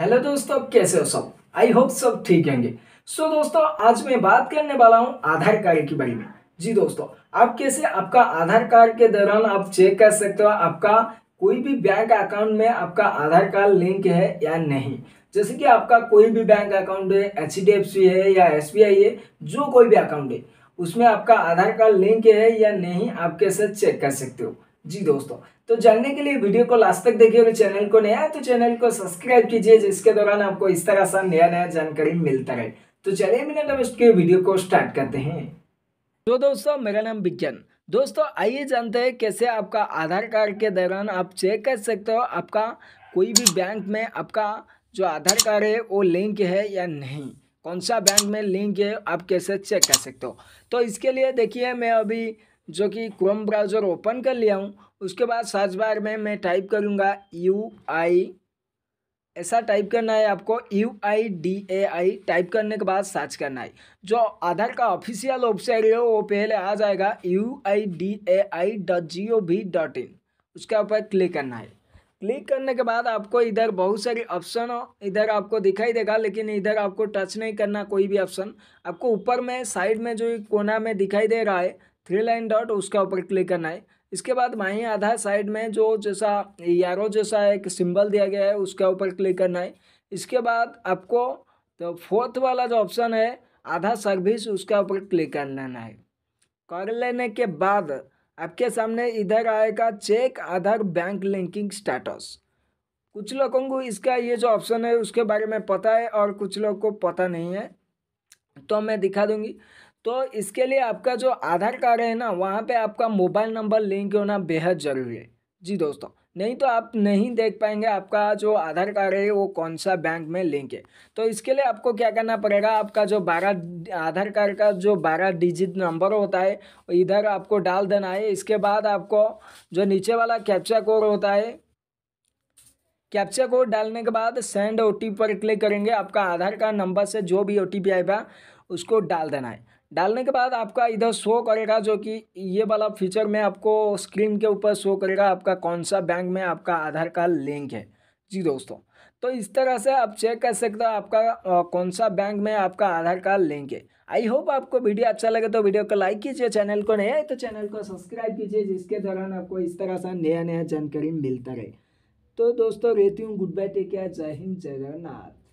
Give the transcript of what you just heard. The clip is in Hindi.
हेलो दोस्तों कैसे हो सब? आई होप सब ठीक होंगे। सो so, दोस्तों आज मैं बात करने वाला हूँ आधार कार्ड के बारे में। जी दोस्तों आप कैसे आपका आधार कार्ड के दौरान आप चेक कर सकते हो आपका कोई भी बैंक अकाउंट में आपका आधार कार्ड लिंक है या नहीं। जैसे कि आपका कोई भी बैंक अकाउंट है एचडीएफसी है या एसबीआई है जो कोई भी अकाउंट है उसमें आपका आधार कार्ड लिंक है या नहीं आप कैसे चेक कर सकते हो? जी दोस्तों तो जानने के लिए वीडियो को लास्ट तक देखिए अगर चैनल को नया है तो चैनल को सब्सक्राइब कीजिए, जिसके दौरान आपको इस तरह से नया नया जानकारी मिलता रहे। तो चलिए, मिनट, अब इसके वीडियो को स्टार्ट करते हैं। तो दोस्तों, मेरा नाम विज्ञान। दोस्तों, आइए जानते हैं कैसे आपका आधार कार्ड के दौरान आप चेक कर सकते हो आपका कोई भी बैंक में आपका जो आधार कार्ड है, वो लिंक है या नहीं। कौन सा बैंक में लिंक है, आप कैसे चेक कर सकते हो। तो इसके लिए देखिए, मैं अभी जो कि क्रोम ब्राउज़र ओपन कर लिया हूँ। उसके बाद सर्च बार में मैं टाइप करूँगा यू आई ऐसा टाइप करना है आपको। U I D A I type करने के बाद सर्च करना है। जो आधार का ऑफिशियल वेबसाइट है, वो पहले आ जाएगा U I D A I dot G O V dot in उसके ऊपर क्लिक करना है। क्लिक करने के बाद आपको इधर बहुत सारे ऑप्शन इधर आपको दिखाई देगा, लेकिन इधर आपको टच नहीं करना कोई भी ऑप्शन आपको ऊपर में साइड में जो कोना में दिखाई दे रहा है थ्री लाइन डॉट उसका ऊपर क्लिक करना है। इसके बाद माही आधार साइड में जो जैसा यारो जैसा एक सिंबल दिया गया है, उसके ऊपर क्लिक करना है। इसके बाद आपको तो फोर्थ वाला जो ऑप्शन है, आधा सर्विस उसके ऊपर क्लिक कर लेना है। कर लेने के बाद आपके सामने इधर आएगा check Aadhaar bank linking status कुछ लोगों को इसका ये जो ऑप्शन है, उसके बारे में पता है और कुछ लोग को पता नहीं है तो मैं दिखा दूँगी। तो इसके लिए आपका जो आधार कार्ड है ना, वहाँ पे आपका मोबाइल नंबर लिंक होना बेहद ज़रूरी है। जी दोस्तों, नहीं तो आप नहीं देख पाएँगे आपका जो आधार कार्ड है, वो कौन सा बैंक में लिंक है। तो इसके लिए आपको क्या करना पड़ेगा, आपका जो बारह आधार कार्ड का जो बारह डिजिट नंबर होता है, इधर आपको डाल देना है। इसके बाद आपको जो नीचे वाला कैप्चा कोड होता है, कैप्चा कोड डालने के बाद सेंड ओटीपी पर क्लिक करेंगे। आपका आधार कार्ड नंबर से जो भी ओटीपी आएगा, उसको डाल देना है। डालने के बाद आपका इधर शो करेगा जो कि ये वाला फीचर में आपको स्क्रीन के ऊपर शो करेगा आपका कौन सा बैंक में आपका आधार कार्ड लिंक है। जी दोस्तों तो इस तरह से आप चेक कर सकते हो आपका कौन सा बैंक में आपका आधार कार्ड लिंक है। आई होप आपको वीडियो अच्छा लगे तो वीडियो को लाइक कीजिए चैनल को नया है तो चैनल को सब्सक्राइब कीजिए, जिसके दौरान आपको इस तरह से नया नया जानकारी मिलता रहे। तो दोस्तों, रहती हूँ गुड बाय टेक केयर जय हिंद, जय जगन्नाथ।